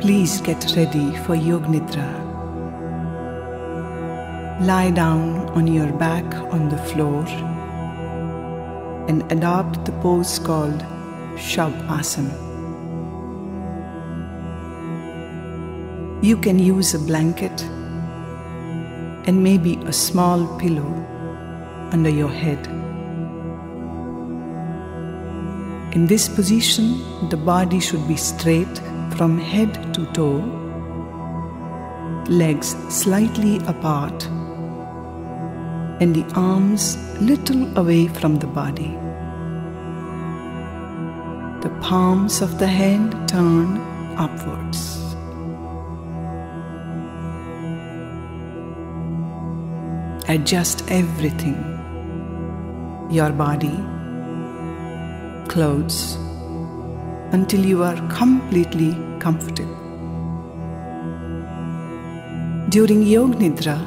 Please get ready for Yog Nidra. Lie down on your back on the floor and adopt the pose called Shavasana. You can use a blanket and maybe a small pillow under your head. In this position, the body should be straight from head to toe, legs slightly apart, and the arms little away from the body. The palms of the hand turn upwards. Adjust everything your body, clothes, until you are completely comfortable. During Yog Nidra,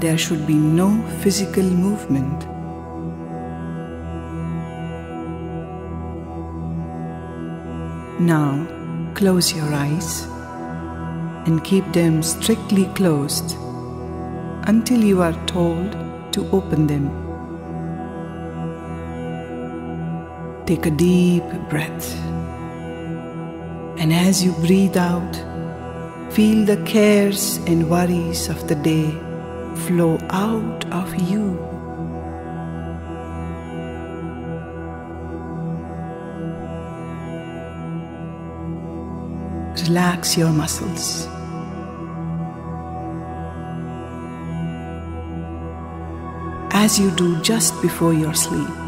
there should be no physical movement. Now, close your eyes and keep them strictly closed until you are told to open them. Take a deep breath. And as you breathe out, feel the cares and worries of the day flow out of you. Relax your muscles. As you do just before your sleep.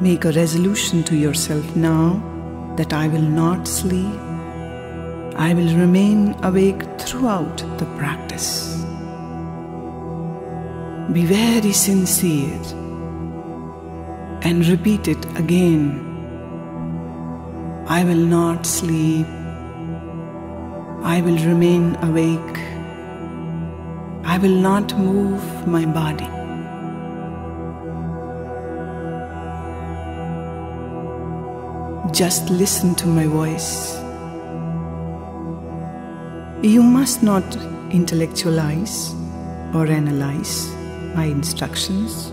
Make a resolution to yourself now that I will not sleep. I will remain awake throughout the practice. Be very sincere and repeat it again. I will not sleep. I will remain awake. I will not move my body. Just listen to my voice. You must not intellectualize or analyze my instructions,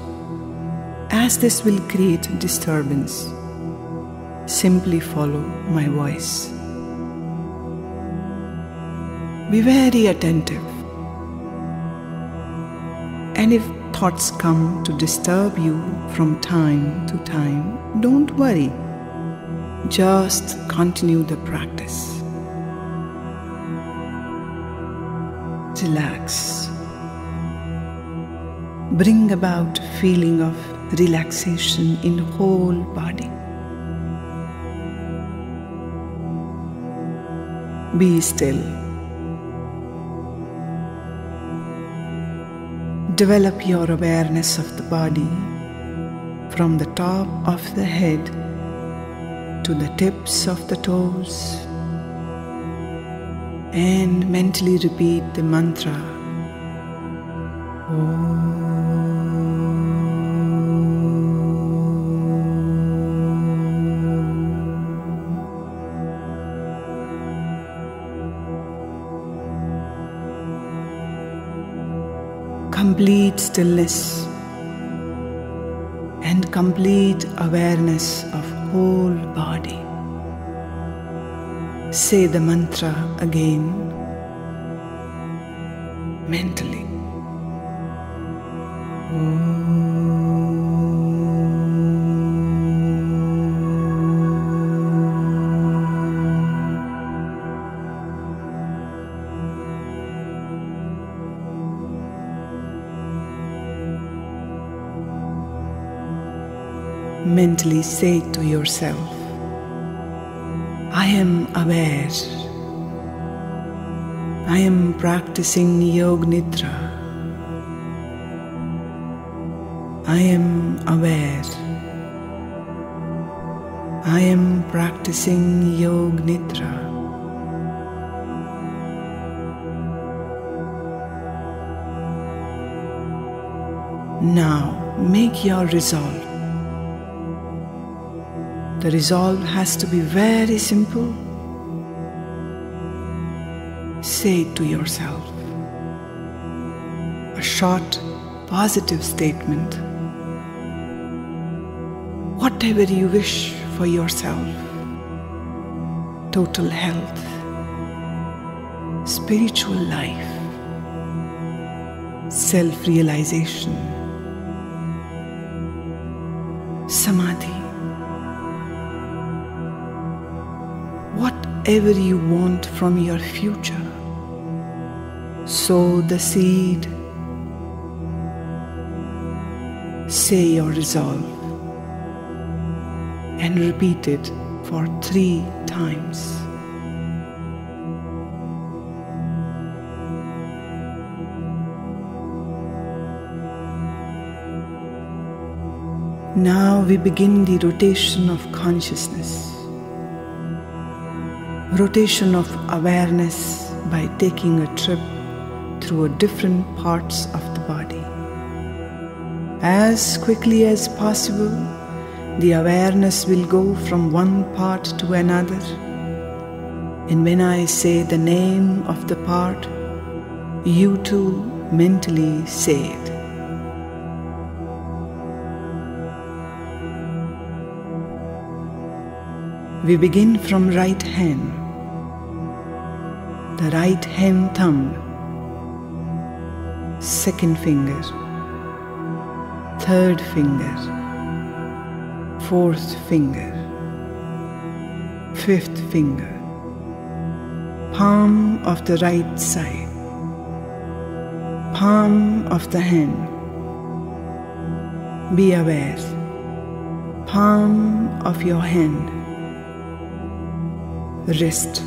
as this will create disturbance. Simply follow my voice. Be very attentive. And if thoughts come to disturb you from time to time, don't worry. Just continue the practice. Relax. Bring about feeling of relaxation in whole body. Be still. Develop your awareness of the body from the top of the head to the tips of the toes and mentally repeat the mantra. Complete stillness and complete awareness of whole body. Say the mantra again mentally. Mentally say to yourself, I am aware. I am practicing Yog Nidra. I am aware. I am practicing Yog Nidra. Now make your resolve The resolve has to be very simple. Say to yourself. A short, positive statement. Whatever you wish for yourself total health, spiritual life, self realization, samadhi. Whatever you want from your future, sow the seed, say your resolve, and repeat it for three times. Now we begin the rotation of consciousness, rotation of awareness by taking a trip through different parts of the body. As quickly as possible, the awareness will go from one part to another. And when I say the name of the part, you too mentally say it. We begin from right hand. The right hand thumb, second finger, third finger, fourth finger, fifth finger, palm of the right side, palm of the hand. Be aware, palm of your hand wrist,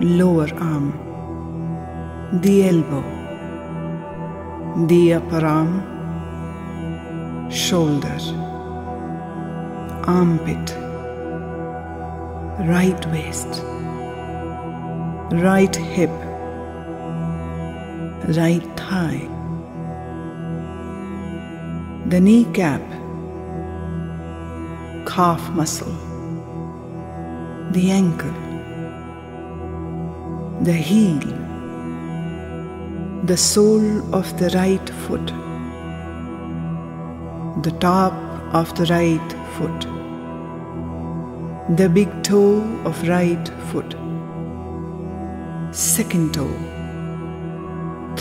lower arm, the elbow, the upper arm, shoulder, armpit, right waist, right hip, right thigh, the kneecap, calf muscle the ankle, the heel, the sole of the right foot, the top of the right foot, the big toe of right foot, second toe,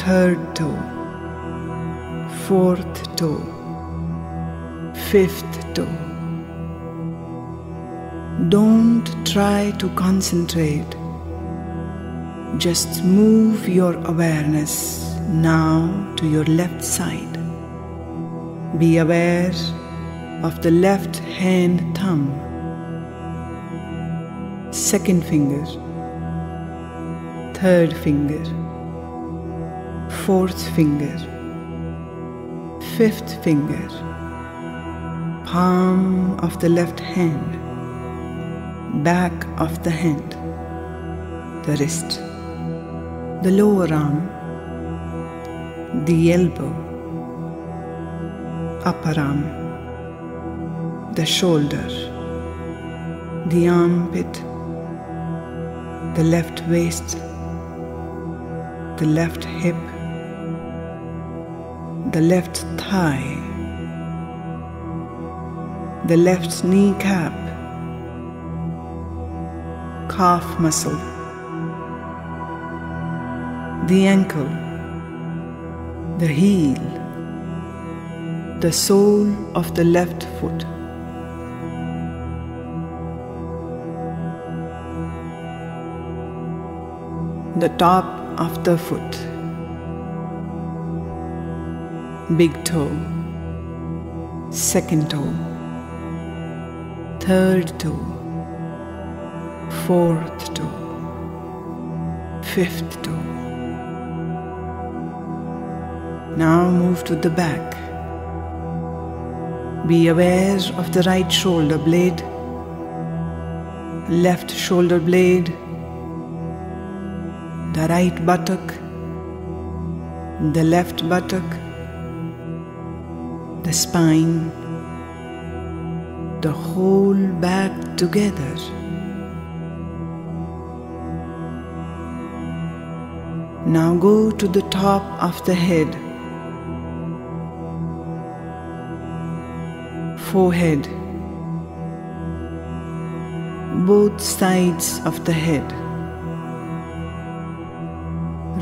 third toe, fourth toe, fifth toe. Don't try to concentrate. Just move your awareness now to your left side. Be aware of the left hand thumb, second finger, third finger, fourth finger, fifth finger, palm of the left hand back of the hand, the wrist, the lower arm, the elbow, upper arm, the shoulder, the armpit, the left waist, the left hip, the left thigh, the left kneecap, calf muscle, the ankle, the heel, the sole of the left foot. The top of the foot, big toe, second toe, third toe fourth toe, fifth toe. Now move to the back. Be aware of the right shoulder blade, left shoulder blade, the right buttock, the left buttock, the spine, the whole back together. Now go to the top of the head, forehead, both sides of the head,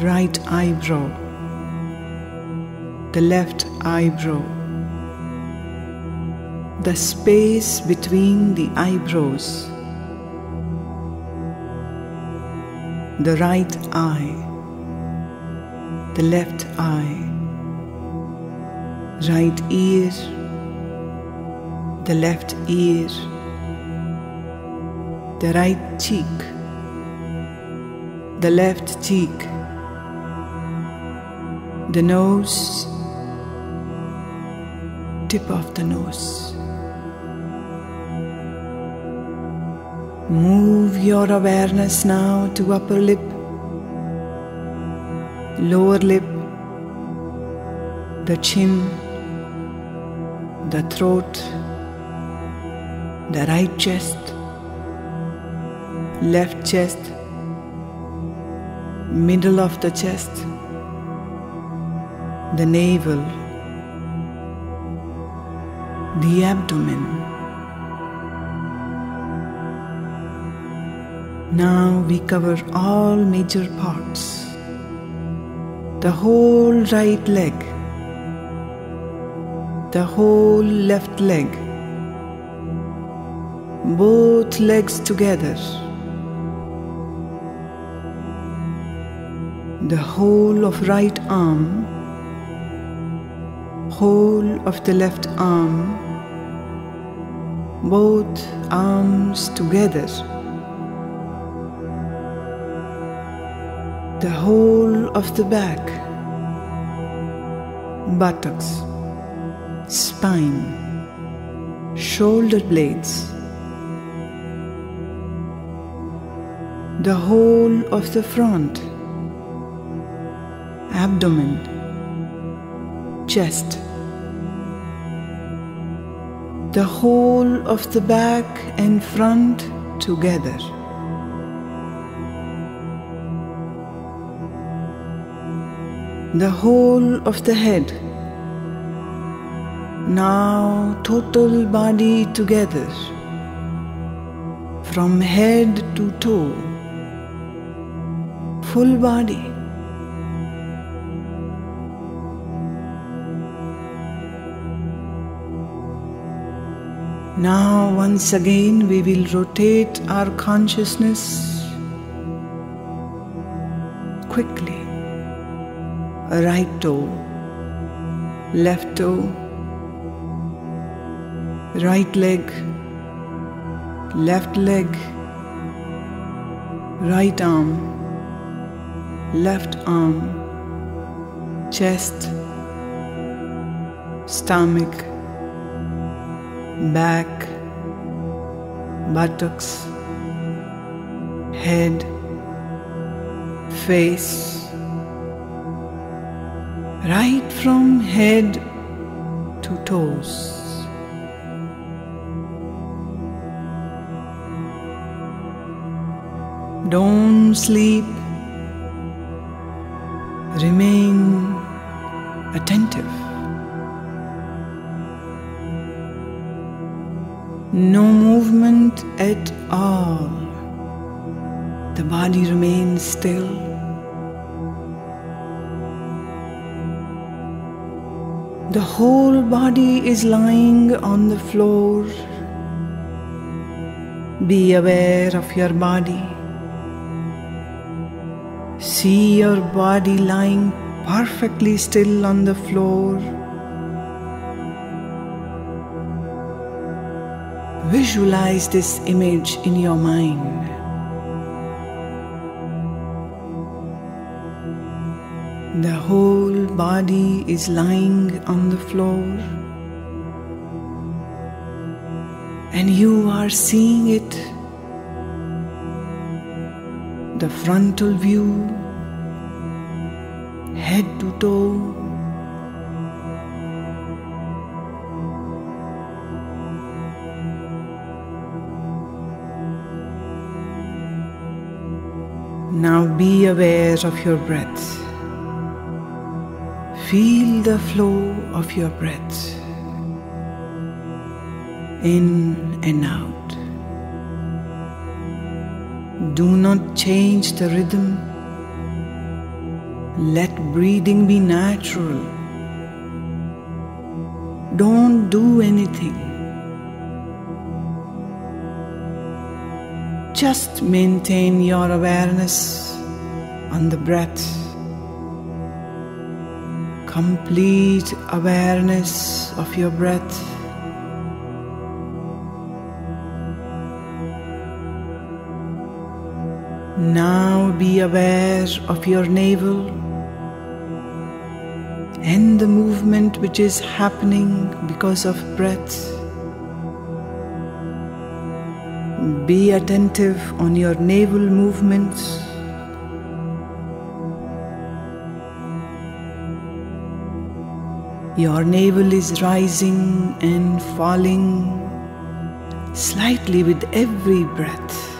right eyebrow, the left eyebrow, the space between the eyebrows, the right eye the left eye, right ear, the left ear, the right cheek, the left cheek, the nose, tip of the nose. Move your awareness now to upper lip lower lip, the chin, the throat, the right chest, left chest, middle of the chest, the navel, the abdomen. Now we cover all major parts the whole right leg, the whole left leg, both legs together, the whole of right arm, whole of the left arm, both arms together. The whole of the back, buttocks, spine, shoulder blades, the whole of the front, abdomen, chest, the whole of the back and front together. The whole of the head. Now, total body together, from head to toe, full body. Now, once again, we will rotate our consciousness quickly right toe, left toe, right leg, left leg, right arm, left arm, chest, stomach, back, buttocks, head, face right from head to toes. Don't sleep, remain attentive. No movement at all. The body remains still. The whole body is lying on the floor. Be aware of your body. See your body lying perfectly still on the floor. Visualize this image in your mind. The whole body is lying on the floor, and you are seeing it the frontal view, head to toe. Now be aware of your breath. Feel the flow of your breath in and out. Do not change the rhythm. Let breathing be natural. Don't do anything. Just maintain your awareness on the breath. Complete awareness of your breath. Now be aware of your navel and the movement which is happening because of breath. Be attentive on your navel movements. Your navel is rising and falling slightly with every breath.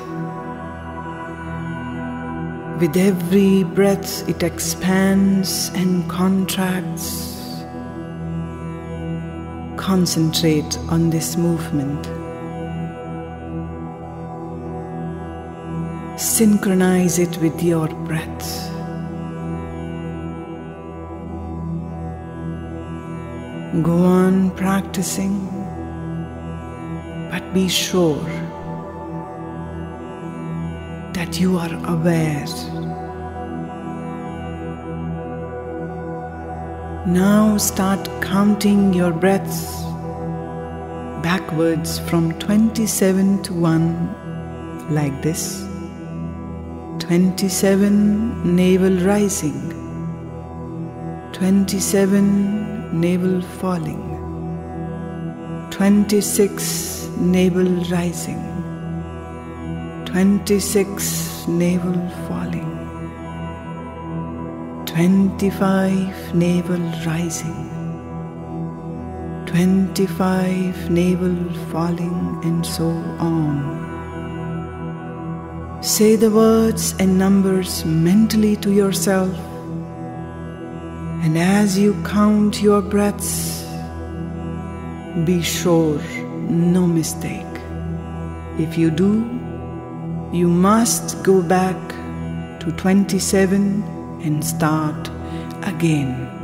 With every breath, it expands and contracts. Concentrate on this movement. Synchronize it with your breath. Go on practicing, but be sure that you are aware. Now start counting your breaths backwards from 27 to 1 like this. 27 navel rising, 27 navel falling, 26 navel rising, 26 navel falling, 25 navel rising, 25 navel falling, and so on. Say the words and numbers mentally to yourself. And as you count your breaths, be sure no mistake. If you do, you must go back to 27 and start again.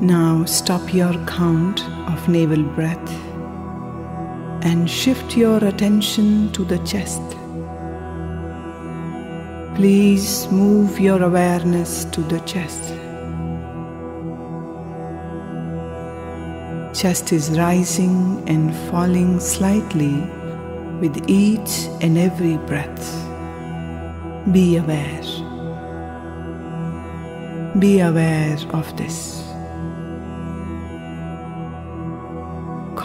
Now stop your count of navel breath and shift your attention to the chest. Please move your awareness to the chest. Chest is rising and falling slightly with each and every breath. Be aware. Be aware of this.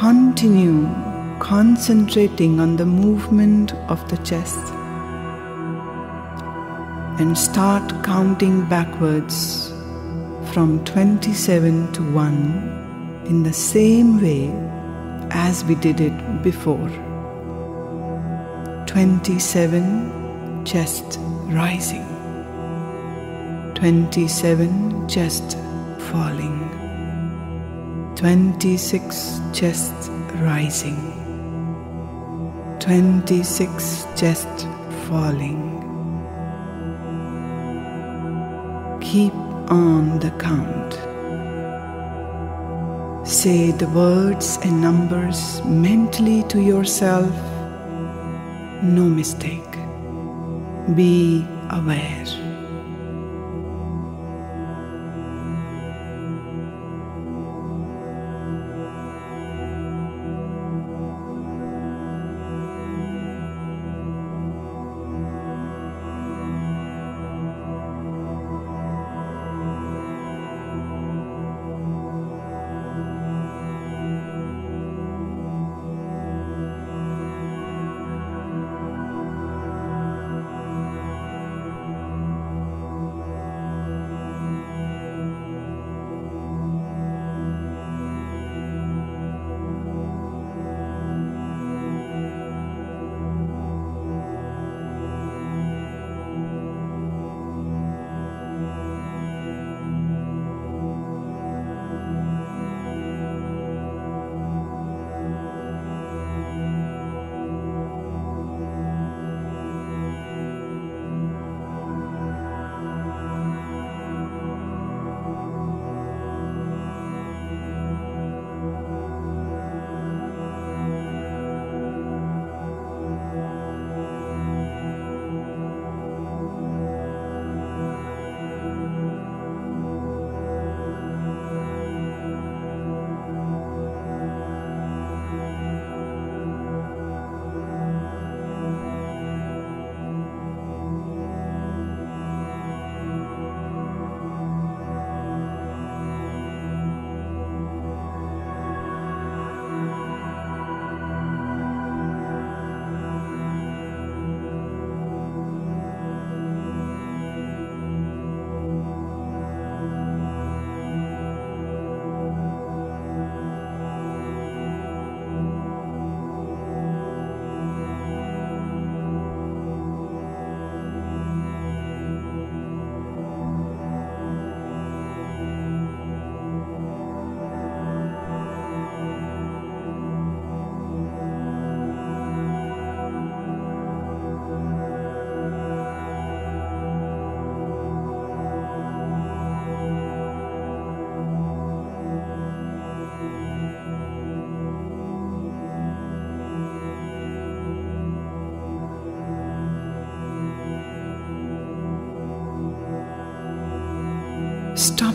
Continue concentrating on the movement of the chest and start counting backwards from 27 to 1 in the same way as we did it before. 27 chest rising, 27 chest falling, 26 chest rising, 26 chest falling. Keep on the count. Say the words and numbers mentally to yourself no mistake. Be aware.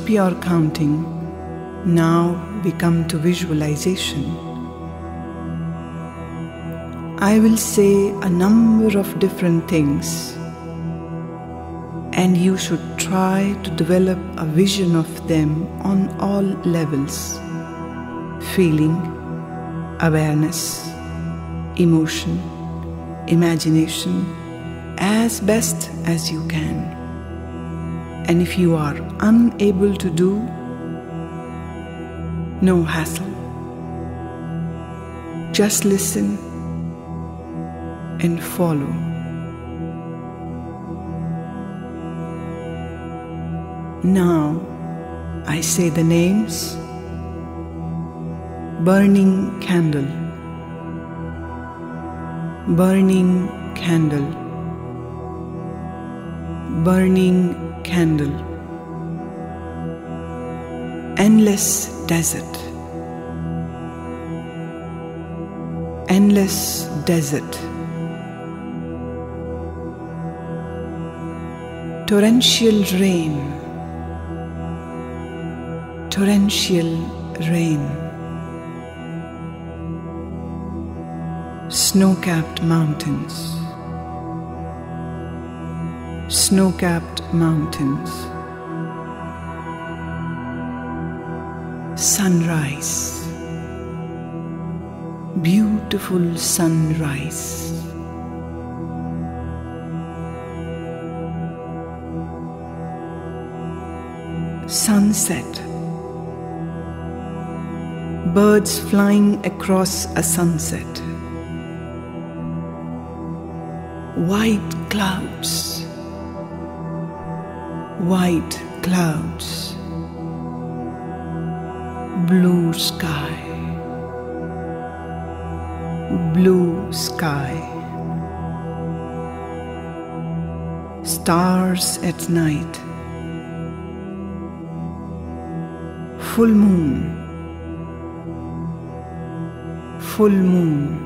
Your counting. Now we come to visualization. I will say a number of different things, and you should try to develop a vision of them on all levels feeling, awareness, emotion, imagination as best as you can. And if you are unable to do, no hassle. Just listen and follow. Now I say the names burning candle, burning candle, burning candle, endless desert. Endless desert. Torrential rain. Torrential rain. Snow capped mountains. Snow capped mountains. Sunrise. Beautiful sunrise. Sunset. Birds flying across a sunset. White clouds. White clouds. Blue sky. Blue sky. Stars at night. Full moon. Full moon.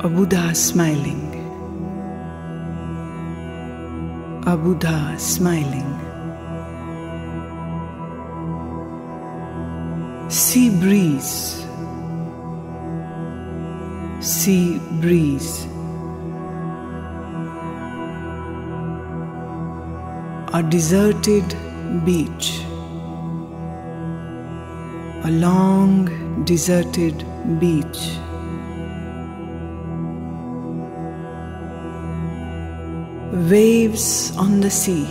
A Buddha smiling. A Buddha smiling. Sea breeze. Sea breeze. A deserted beach. A long deserted beach. Waves on the sea.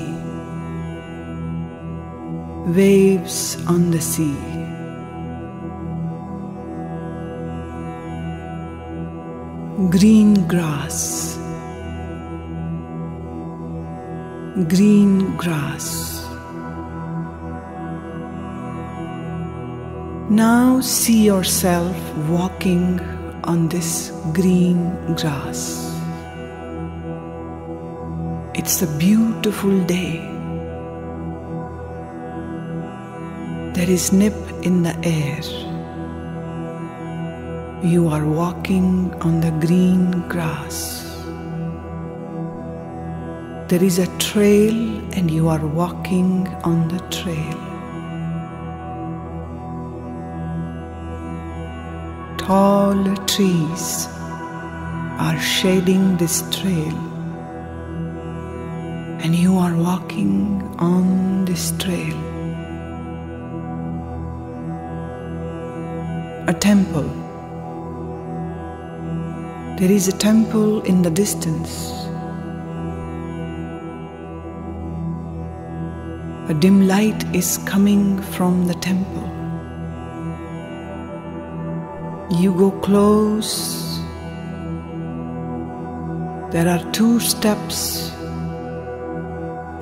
Waves on the sea. Green grass. Green grass. Now see yourself walking on this green grass. It's a beautiful day. There is nip in the air. You are walking on the green grass. There is a trail and you are walking on the trail. Tall trees are shading this trail and you are walking on this trail. A temple. There is a temple in the distance. A dim light is coming from the temple. You go close. There are two steps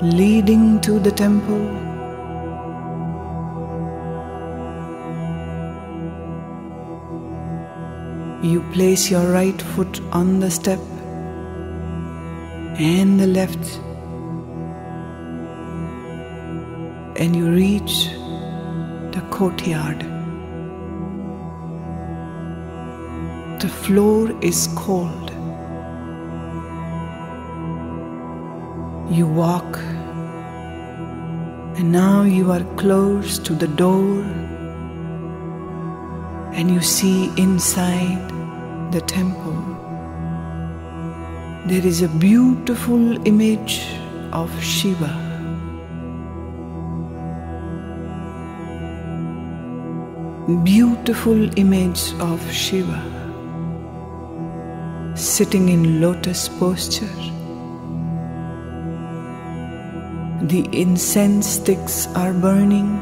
leading to the temple. You place your right foot on the step and the left, and you reach the courtyard. The floor is cold. You walk, and now you are close to the door, and you see inside the temple. There is a beautiful image of Shiva. Beautiful image of Shiva sitting in lotus posture. The incense sticks are burning.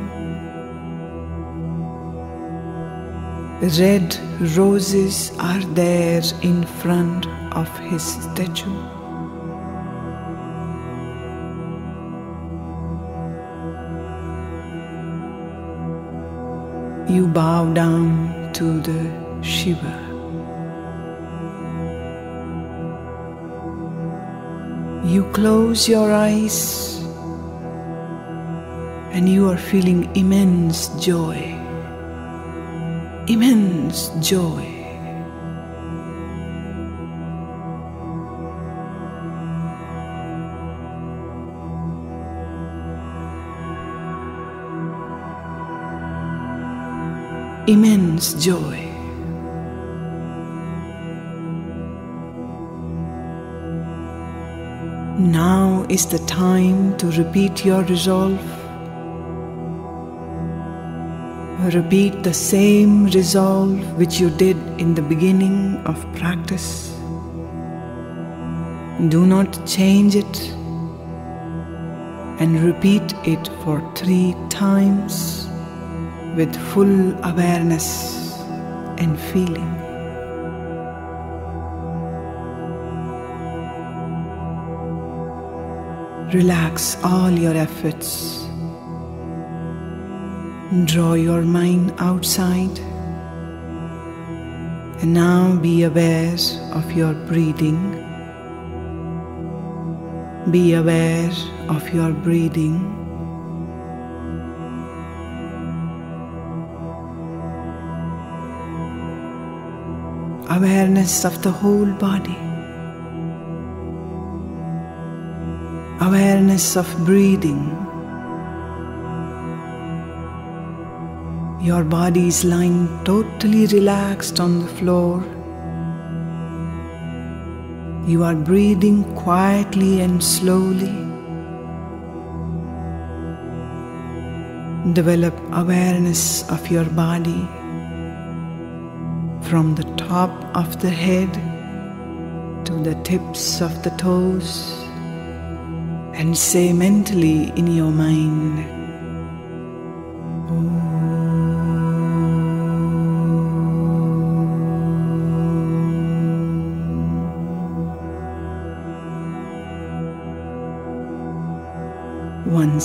Red roses are there in front of his statue. You bow down to the Shiva. You close your eyes and you are feeling immense joy. Immense joy. Immense joy. Now is the time to repeat your resolve. Repeat the same resolve which you did in the beginning of practice. Do not change it and repeat it for three times with full awareness and feeling. Relax all your efforts. Draw your mind outside. And now be aware of your breathing. Be aware of your breathing. Awareness of the whole body. awareness of breathing. Your body is lying totally relaxed on the floor. You are breathing quietly and slowly. Develop awareness of your body from the top of the head to the tips of the toes and say mentally in your mind,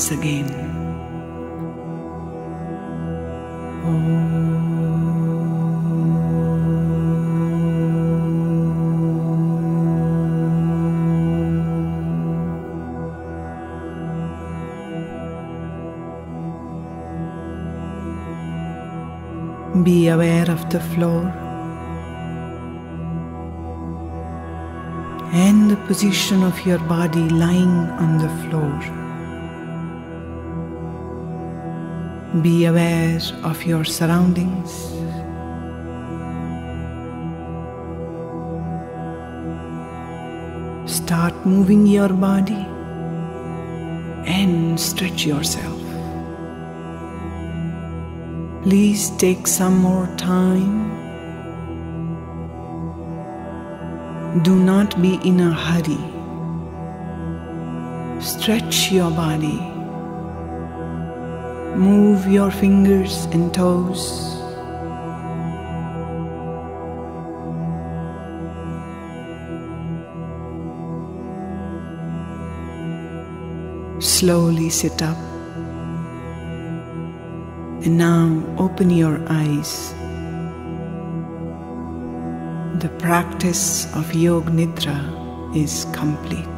Once again. Be aware of the floor and the position of your body lying on the floor. Be aware of your surroundings. Start moving your body and stretch yourself. Please take some more time. Do not be in a hurry. Stretch your body. Move your fingers and toes. Slowly sit up. And now open your eyes. The practice of Yog Nidra is complete.